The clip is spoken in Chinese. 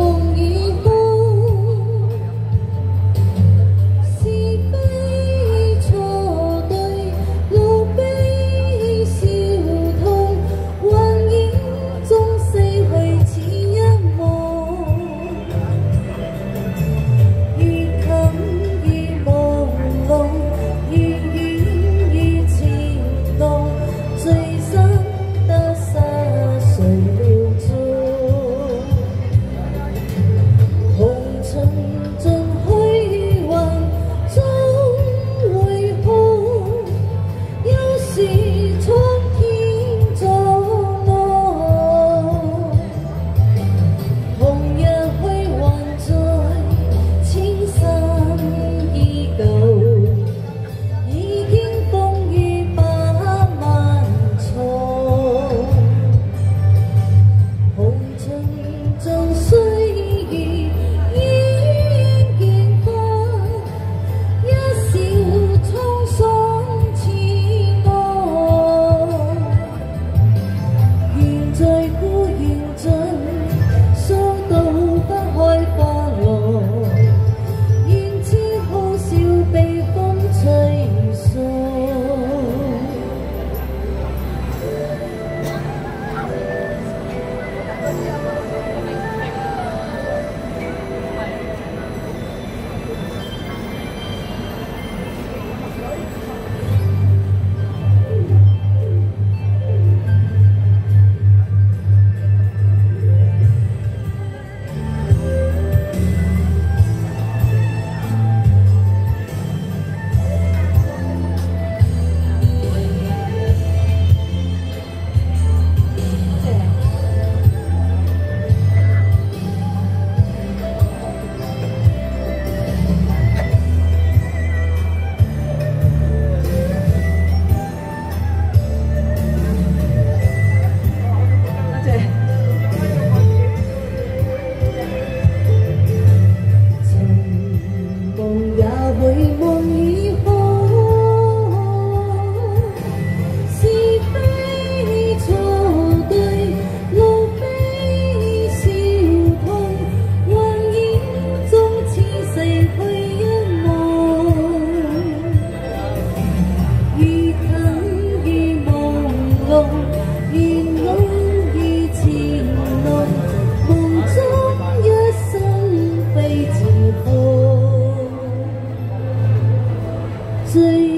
梦う。最